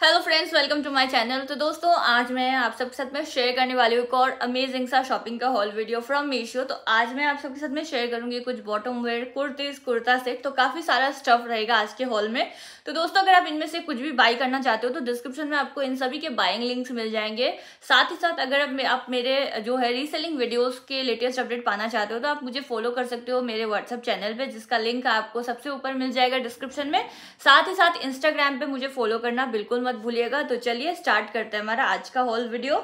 Hello friends welcome to my channel तो दोस्तों, आज मैं आप सबके साथ में शेयर करने वाली हूँ एक और अमेजिंग सा शॉपिंग का हॉल वीडियो फ्रॉम मीशो तो आज मैं आप सबके साथ में शेयर करूँगी कुछ bottom wear kurtis kurta set तो काफ़ी सारा स्टफ़ रहेगा आज के हॉल में। तो दोस्तों, अगर आप इनमें से कुछ भी बाई करना चाहते हो तो डिस्क्रिप्शन में आपको इन सभी के बाइंग लिंक्स मिल जाएँगे। साथ ही साथ, अगर आप मेरे जो है रीसेलिंग वीडियोज़ के लेटेस्ट अपडेट पाना चाहते हो तो आप मुझे फॉलो कर सकते हो मेरे व्हाट्सअप चैनल पर जिसका लिंक आपको सबसे ऊपर मिल जाएगा डिस्क्रिप्शन में। साथ ही साथ इंस्टाग्राम पर मुझे फॉलो करना बिल्कुल मत भूलिएगा। तो चलिए स्टार्ट करते हैं हमारा आज का होल वीडियो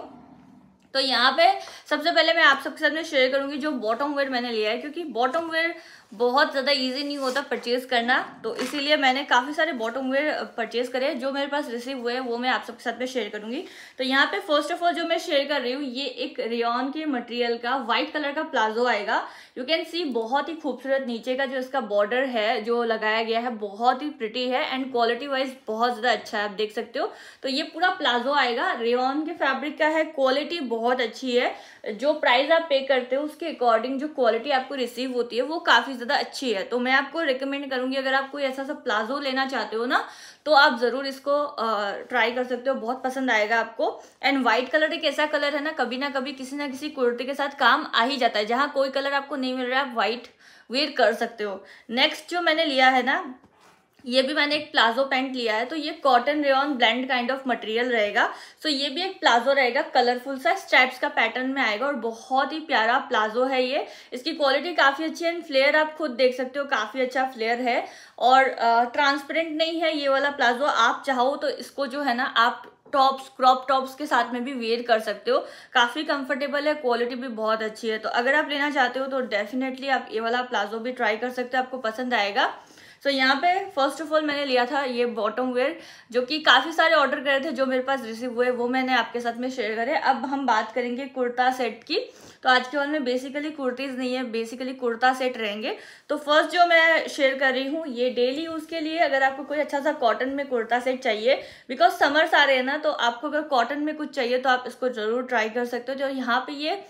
तो यहाँ पे सबसे पहले मैं आप सबके साथ में शेयर करूँगी जो बॉटम वेयर मैंने लिया है, क्योंकि बॉटम वेयर बहुत ज़्यादा इजी नहीं होता परचेज करना। तो इसीलिए मैंने काफ़ी सारे बॉटम वेयर परचेज करे, जो मेरे पास रिसीव हुए हैं, वो मैं आप सबके साथ में शेयर करूँगी। तो यहाँ पे फ़र्स्ट ऑफ़ ऑल जो मैं शेयर कर रही हूँ, ये एक रियन के मटेरियल का व्हाइट कलर का प्लाजो आएगा। यू कैन सी बहुत ही खूबसूरत नीचे का जो इसका बॉर्डर है, जो लगाया गया है, बहुत ही प्रिटी है एंड क्वालिटी वाइज बहुत ज़्यादा अच्छा है, आप देख सकते हो। तो ये पूरा प्लाजो आएगा। रेन के फैब्रिक का है क्वालिटी बहुत अच्छी है। जो प्राइस आप पे करते हो, उसके अकॉर्डिंग जो क्वालिटी आपको रिसीव होती है, वो काफ़ी ज़्यादा अच्छी है। तो मैं आपको रिकमेंड करूँगी, अगर आप कोई ऐसा सा प्लाजो लेना चाहते हो ना तो आप ज़रूर इसको ट्राई कर सकते हो। बहुत पसंद आएगा आपको। एंड वाइट कलर एक ऐसा कलर है ना, कभी ना कभी किसी ना किसी कुर्ती के साथ काम आ ही जाता है। जहाँ कोई कलर आपको नहीं मिल रहा है आप व्हाइट वेयर कर सकते हो। नेक्स्ट जो मैंने लिया है ना ये भी मैंने एक प्लाजो पैंट लिया है तो ये cotton rayon blend kind of material रहेगा। सो ये भी एक प्लाजो रहेगा, कलरफुल सा, स्ट्रैप्स का पैटर्न में आएगा और बहुत ही प्यारा प्लाजो है ये। इसकी क्वालिटी काफ़ी अच्छी है, एंड फ्लेयर आप खुद देख सकते हो, काफ़ी अच्छा फ्लेयर है। और ट्रांसपेरेंट नहीं है ये वाला प्लाजो, आप चाहो तो इसको जो है ना, आप टॉप्स, क्रॉप टॉप्स के साथ में भी वेयर कर सकते हो। काफ़ी कंफर्टेबल है, क्वालिटी भी बहुत अच्छी है। तो अगर आप लेना चाहते हो तो डेफिनेटली आप ये वाला प्लाजो भी ट्राई कर सकते हो, आपको पसंद आएगा। सो so, यहाँ पे फ़र्स्ट ऑफ़ ऑल मैंने लिया था ये बॉटम वेयर जो कि काफ़ी सारे ऑर्डर करे थे जो मेरे पास रिसीव हुए वो मैंने आपके साथ में शेयर करे। अब हम बात करेंगे कुर्ता सेट की। तो आज के बाद में बेसिकली कुर्तीज़ नहीं है बेसिकली कुर्ता सेट रहेंगे। तो फ़र्स्ट जो मैं शेयर कर रही हूँ ये डेली यूज़ के लिए अगर आपको कोई अच्छा सा कॉटन में कुर्ता सेट चाहिए बिकॉज़ समर्स आ रहे हैं ना तो आपको अगर कॉटन में कुछ चाहिए तो आप इसको ज़रूर ट्राई कर सकते हो। जो यहाँ पे ये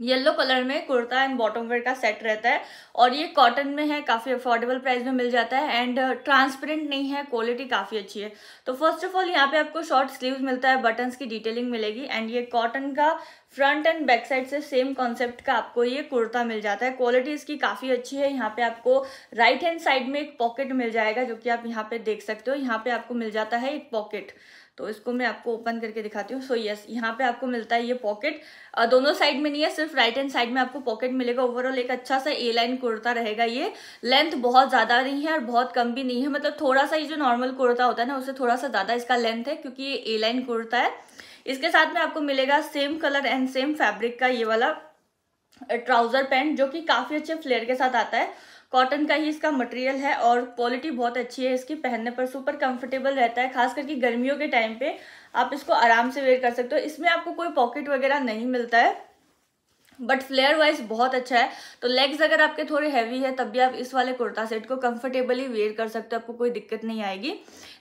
येलो कलर में कुर्ता एंड बॉटम वेयर का सेट रहता है और ये कॉटन में है, काफ़ी अफोर्डेबल प्राइस में मिल जाता है एंड ट्रांसपेरेंट नहीं है क्वालिटी काफ़ी अच्छी है। तो फ़र्स्ट ऑफ़ ऑल यहाँ पे आपको शॉर्ट स्लीव्स मिलता है बटन्स की डिटेलिंग मिलेगी एंड ये कॉटन का फ्रंट एंड बैक साइड से सेम कॉन्सेप्ट का आपको ये कुर्ता मिल जाता है। क्वालिटी इसकी काफ़ी अच्छी है, यहाँ पे आपको राइट हैंड साइड में एक पॉकेट मिल जाएगा जो कि आप यहाँ पे देख सकते हो। यहाँ पे आपको मिल जाता है एक पॉकेट तो इसको मैं आपको ओपन करके दिखाती हूँ। सो यस यहाँ पे आपको मिलता है ये पॉकेट दोनों साइड में नहीं है, सिर्फ़ राइट हैंड साइड में आपको पॉकेट मिलेगा। ओवरऑल एक अच्छा सा ए लाइन कुर्ता रहेगा ये। लेंथ बहुत ज़्यादा नहीं है और बहुत कम भी नहीं है। मतलब थोड़ा सा ये जो नॉर्मल कुर्ता होता है ना उससे थोड़ा सा ज़्यादा इसका लेंथ है क्योंकि ये ए लाइन कुर्ता है। इसके साथ में आपको मिलेगा same colour and same fabric का ये वाला ट्राउज़र पैंट जो कि काफ़ी अच्छे फ्लेयर के साथ आता है। कॉटन का ही इसका मटेरियल है और क्वालिटी बहुत अच्छी है इसकी, पहनने पर सुपर कंफर्टेबल रहता है, खास करके गर्मियों के टाइम पे आप इसको आराम से वेयर कर सकते हो। इसमें आपको कोई पॉकेट वगैरह नहीं मिलता है। बट फ्लेयर वाइज बहुत अच्छा है। तो लेग्स अगर आपके थोड़े हैवी है, तब भी आप इस वाले कुर्ता सेट को कंफर्टेबली वेयर कर सकते हो, आपको कोई दिक्कत नहीं आएगी।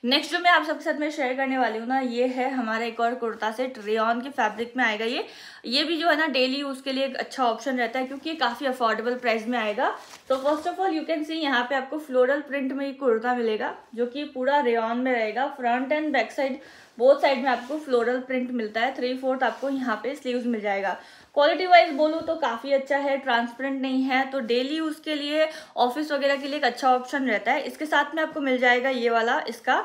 नेक्स्ट जो मैं आप सबके साथ में शेयर करने वाली हूँ ना, ये है हमारा एक और कुर्ता सेट रेन के फैब्रिक में आएगा ये। ये भी जो है ना डेली यूज़ के लिए एक अच्छा ऑप्शन रहता है, क्योंकि ये काफ़ी अफोर्डेबल प्राइस में आएगा। तो first of all you can see यहाँ पे आपको फ्लोरल प्रिंट में ये कुर्ता मिलेगा, जो कि पूरा रेन में रहेगा। Front and back side both side में आपको फ्लोरल प्रिंट मिलता है। थ्री फोर्थ आपको यहाँ पे स्लीव्स मिल जाएगा। क्वालिटी वाइज बोलूँ तो काफ़ी अच्छा है ट्रांसपेरेंट नहीं है तो डेली यूज़ के लिए ऑफ़िस वगैरह के लिए एक अच्छा ऑप्शन रहता है। इसके साथ में आपको मिल जाएगा ये वाला, इसका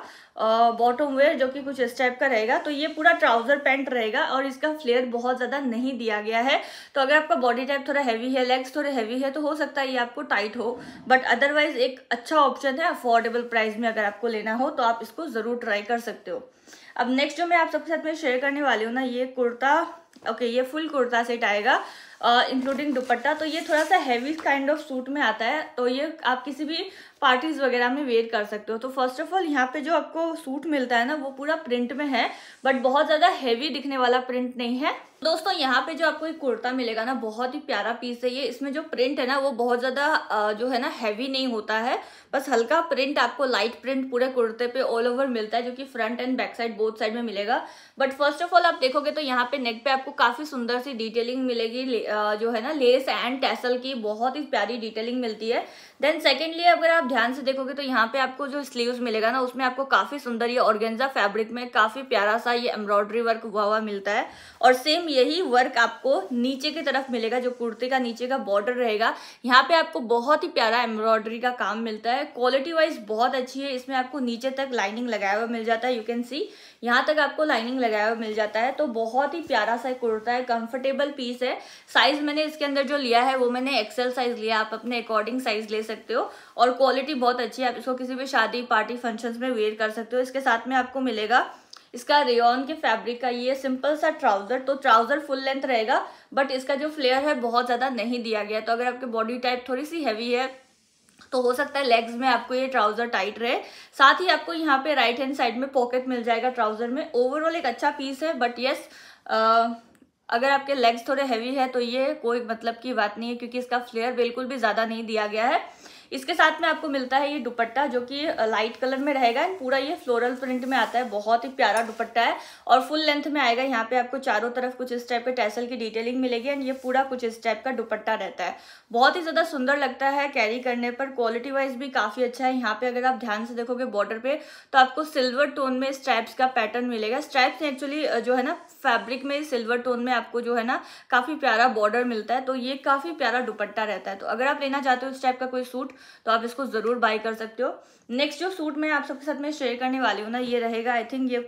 बॉटम वेयर जो कि कुछ इस टाइप का रहेगा। तो ये पूरा ट्राउज़र पैंट रहेगा और इसका फ्लेयर बहुत ज़्यादा नहीं दिया गया है। तो अगर आपका बॉडी टाइप थोड़ा हैवी है लेग्स थोड़े हैवी है तो हो सकता है ये आपको टाइट हो। बट अदरवाइज़ एक अच्छा ऑप्शन है अफोर्डेबल प्राइस में अगर आपको लेना हो तो आप इसको ज़रूर ट्राई कर सकते हो। अब नेक्स्ट जो मैं आप सबके साथ में शेयर करने वाली हूँ ना, ये कुर्ता ओके ये फुल कुर्ता सेट आएगा। इंक्लूडिंग दुपट्टा तो ये थोड़ा सा हैवी काइंड ऑफ़ सूट में आता है तो ये आप किसी भी पार्टीज़ वगैरह में वेयर कर सकते हो। तो फ़र्स्ट ऑफ़ ऑल यहाँ पे जो आपको सूट मिलता है ना, वो पूरा प्रिंट में है बट बहुत ज़्यादा हैवी दिखने वाला प्रिंट नहीं है। दोस्तों, यहाँ पे जो आपको एक कुर्ता मिलेगा ना, बहुत ही प्यारा पीस है ये। इसमें जो प्रिंट है ना, वो बहुत ज़्यादा जो है ना हैवी नहीं होता है। बस हल्का प्रिंट आपको लाइट प्रिंट पूरे कुर्ते पे ऑल ओवर मिलता है, जो कि front and back side both side में मिलेगा। बट फ़र्स्ट ऑफ़ ऑल आप देखोगे तो यहाँ पे नेक पे आपको काफ़ी सुंदर सी डिटेलिंग मिलेगी जो है ना लेस एंड टैसल की बहुत ही प्यारी डिटेलिंग मिलती है। देन सेकेंडली अगर आप ध्यान से देखोगे तो यहाँ पे आपको जो स्लीव्स मिलेगा ना, उसमें आपको काफ़ी सुंदर ये ऑर्गेन्जा फैब्रिक में काफ़ी प्यारा सा ये एम्ब्रॉयडरी वर्क हुआ हुआ मिलता है। और सेम यही वर्क आपको नीचे की तरफ़ मिलेगा, जो कुर्ते का नीचे का बॉर्डर रहेगा। यहाँ पे आपको बहुत ही प्यारा एम्ब्रॉयडरी का काम मिलता है। क्वालिटी वाइज बहुत अच्छी है, इसमें आपको नीचे तक लाइनिंग लगाया हुआ मिल जाता है यू कैन सी यहाँ तक आपको लाइनिंग लगाया हुआ मिल जाता है तो बहुत ही प्यारा सा कुर्ता है कंफर्टेबल पीस है। साइज़ मैंने इसके अंदर जो लिया है, वो मैंने एक्सेल साइज़ लिया, आप अपने अकॉर्डिंग साइज़ ले सकते हो और क्वालिटी बहुत अच्छी है। आप इसको किसी भी शादी पार्टी फ़ंक्शन में वेयर कर सकते हो। इसके साथ में आपको मिलेगा इसका रेयन के फैब्रिक का। ये सिंपल सा ट्राउज़र तो ट्राउज़र फुल लेंथ रहेगा बट इसका जो फ्लेयर है बहुत ज़्यादा नहीं दिया गया तो अगर आपकी बॉडी टाइप थोड़ी सी हैवी है तो हो सकता है लेग्स में आपको ये ट्राउज़र टाइट रहे। साथ ही आपको यहाँ पे राइट हैंड साइड में पॉकेट मिल जाएगा ट्राउज़र में। ओवरऑल एक अच्छा पीस है बट यस अगर आपके लेग्स थोड़े हैवी है तो ये कोई मतलब की बात नहीं है, क्योंकि इसका फ्लेयर बिल्कुल भी ज़्यादा नहीं दिया गया है। इसके साथ में आपको मिलता है ये दुपट्टा, जो कि लाइट कलर में रहेगा एंड पूरा ये फ्लोरल प्रिंट में आता है। बहुत ही प्यारा दुपट्टा है और फुल लेंथ में आएगा। यहाँ पे आपको चारों तरफ़ कुछ इस टाइप के टैसल की डिटेलिंग मिलेगी एंड ये पूरा कुछ इस टाइप का दुपट्टा रहता है। बहुत ही ज़्यादा सुंदर लगता है कैरी करने पर। क्वालिटी वाइज भी काफ़ी अच्छा है। यहाँ पे अगर आप ध्यान से देखोगे बॉर्डर पे तो आपको सिल्वर टोन में स्ट्रैप्स का पैटर्न मिलेगा। स्ट्रैप्स एक्चुअली जो है ना फैब्रिक में सिल्वर टोन में आपको जो है ना, काफ़ी प्यारा बॉर्डर मिलता है। तो ये काफ़ी प्यारा दुपट्टा रहता है। तो अगर आप लेना चाहते हो इस टाइप का कोई सूट तो आप इसको ज़रूर बाय कर सकते हो। नेक्स्ट जो सूट मैं आप सबके साथ में शेयर करने वाली हूँ ना, ये रहेगा आई थिंक ये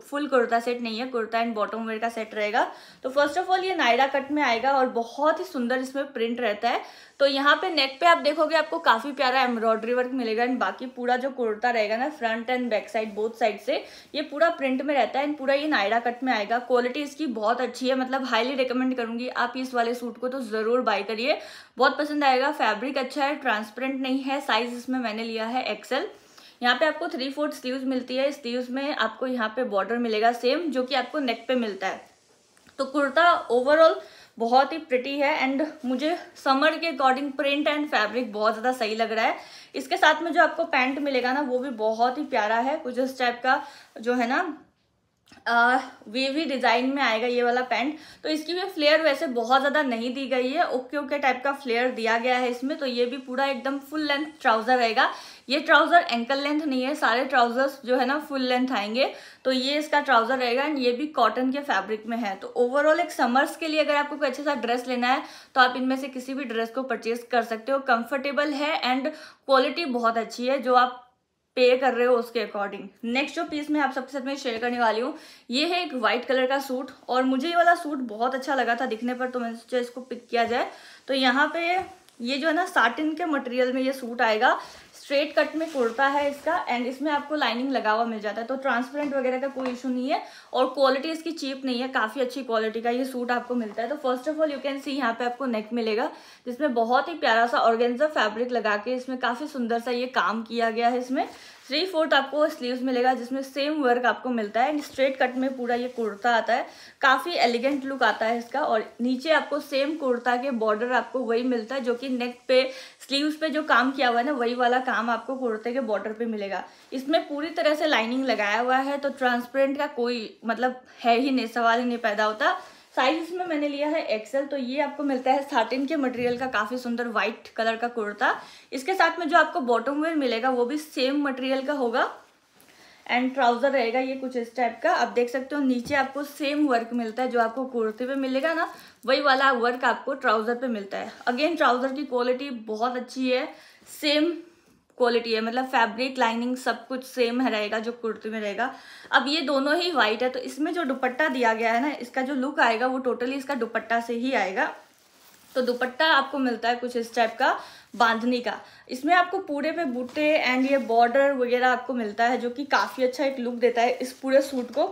फुल कुर्ता सेट नहीं है, कुर्ता एंड बॉटम वेयर का सेट रहेगा। तो फ़र्स्ट ऑफ़ ऑल ये नायरा कट में आएगा और बहुत ही सुंदर इसमें प्रिंट रहता है। तो यहाँ पे नेक पे आप देखोगे आपको काफ़ी प्यारा एम्ब्रॉयडरी वर्क मिलेगा एंड बाकी पूरा जो कुर्ता रहेगा ना front and back side both side से, ये पूरा प्रिंट में रहता है एंड पूरा ये नायरा कट में आएगा। क्वालिटी इसकी बहुत अच्छी है मतलब हाईली रिकमेंड करूँगी। आप इस वाले सूट को तो ज़रूर बाय करिए। बहुत पसंद आएगा फैब्रिक अच्छा है ट्रांसपेरेंट नहीं है साइज़ इसमें मैंने लिया है एक्सेल यहाँ पे आपको थ्री फोर्थ स्लीव्स मिलती है। स्लीव्स में आपको यहाँ पे बॉर्डर मिलेगा सेम जो कि आपको नेक पे मिलता है। तो कुर्ता ओवरऑल बहुत ही प्रिटी है एंड मुझे समर के अकॉर्डिंग प्रिंट एंड फैब्रिक बहुत ज़्यादा सही लग रहा है। इसके साथ में जो आपको पैंट मिलेगा ना, वो भी बहुत ही प्यारा है। कुछ इस टाइप का जो है ना वीवी डिज़ाइन में आएगा ये वाला पैंट तो इसकी भी फ्लेयर वैसे बहुत ज़्यादा नहीं दी गई है। ओके ओके टाइप का फ्लेयर दिया गया है इसमें। तो ये भी पूरा एकदम फुल लेंथ ट्राउज़र रहेगा। ये ट्राउज़र एंकल लेंथ नहीं है, सारे ट्राउजर्स जो है ना फुल लेंथ आएँगे। तो ये इसका ट्राउज़र रहेगा एंड ये भी कॉटन के फैब्रिक में है। तो ओवरऑल एक समर्स के लिए अगर आपको कोई अच्छा सा ड्रेस लेना है तो आप इनमें से किसी भी ड्रेस को परचेज कर सकते हो। कंफर्टेबल है एंड क्वालिटी बहुत अच्छी है, जो आप पे कर रहे हो उसके अकॉर्डिंग नेक्स्ट जो पीस मैं आप सबके साथ में शेयर करने वाली हूँ, ये है एक व्हाइट कलर का सूट और मुझे ये वाला सूट बहुत अच्छा लगा था दिखने पर तो मैंने सोचा इसको पिक किया जाए। तो यहाँ पे ये जो है ना साटिन के मटेरियल में ये सूट आएगा। स्ट्रेट कट में कुर्ता है इसका एंड इसमें आपको लाइनिंग लगा हुआ मिल जाता है। तो ट्रांसपेरेंट वगैरह का कोई इशू नहीं है, और क्वालिटी इसकी चीप नहीं है, काफ़ी अच्छी क्वालिटी का ये सूट आपको मिलता है। तो first of all you can see यहाँ पे आपको नेक मिलेगा, जिसमें बहुत ही प्यारा सा ऑर्गेन्जा फैब्रिक लगा के इसमें काफ़ी सुंदर सा ये काम किया गया है इसमें। थ्री फोर्थ आपको स्लीव्स मिलेगा, जिसमें सेम वर्क आपको मिलता है। एंड स्ट्रेट कट में पूरा ये कुर्ता आता है। काफ़ी एलिगेंट लुक आता है इसका। और नीचे आपको सेम कुर्ता के बॉर्डर आपको वही मिलता है, जो कि नेक पे स्लीव्स पे जो काम किया हुआ है ना, वही वाला काम आपको कुर्ते के बॉर्डर पे मिलेगा। इसमें पूरी तरह से लाइनिंग लगाया हुआ है तो ट्रांसपेरेंट का कोई मतलब है ही नहीं, सवाल ही नहीं पैदा होता। साइज़ इसमें मैंने लिया है एक्सेल तो ये आपको मिलता है साटिन के मटेरियल का काफ़ी सुंदर व्हाइट कलर का कुर्ता। इसके साथ में जो आपको बॉटम वेयर मिलेगा, वो भी सेम मटेरियल का होगा। एंड ट्राउज़र रहेगा ये कुछ इस टाइप का। आप देख सकते हो, नीचे आपको सेम वर्क मिलता है जो आपको कुर्ते पे मिलेगा ना, वही वाला वर्क आपको ट्राउज़र पे मिलता है। अगेन ट्राउज़र की क्वालिटी बहुत अच्छी है। सेम क्वालिटी है मतलब फैब्रिक लाइनिंग सब कुछ सेम है रहेगा, जो कुर्ती में रहेगा। अब ये दोनों ही व्हाइट है तो इसमें जो दुपट्टा दिया गया है ना, इसका जो लुक आएगा, वो टोटली इसका दुपट्टा से ही आएगा। तो दुपट्टा आपको मिलता है कुछ इस टाइप का, बांधनी का। इसमें आपको पूरे पे बूटे एंड ये बॉर्डर वगैरह आपको मिलता है, जो कि काफ़ी अच्छा एक लुक देता है इस पूरे सूट को।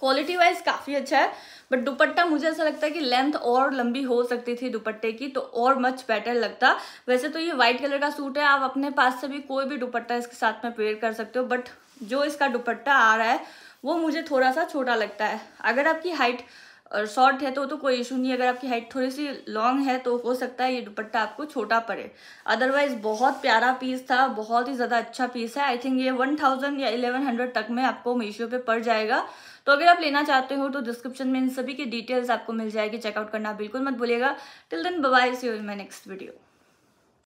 क्वालिटी वाइज काफ़ी अच्छा है। बट दुपट्टा मुझे ऐसा लगता है कि लेंथ और लंबी हो सकती थी दुपट्टे की तो और मच बेटर लगता। वैसे तो ये व्हाइट कलर का सूट है, आप अपने पास से भी कोई भी दुपट्टा इसके साथ में पेयर कर सकते हो बट जो इसका दुपट्टा आ रहा है, वो मुझे थोड़ा सा छोटा लगता है। अगर आपकी हाइट और शॉर्ट है तो तो कोई इशू नहीं अगर आपकी हाइट थोड़ी सी लॉन्ग है तो हो सकता है ये दुपट्टा आपको छोटा पड़े। अदरवाइज़ बहुत प्यारा पीस था, बहुत ही ज़्यादा अच्छा पीस है। आई थिंक ये वन थाउज़ेंड या इलेवन हंड्रेड तक में आपको मीशो पे पड़ जाएगा। तो अगर आप लेना चाहते हो तो डिस्क्रिप्शन में इन सभी की डिटेल्स आपको मिल जाएगी। चेकआउट करना बिल्कुल मत भूलिएगा। Till then bye see you my next video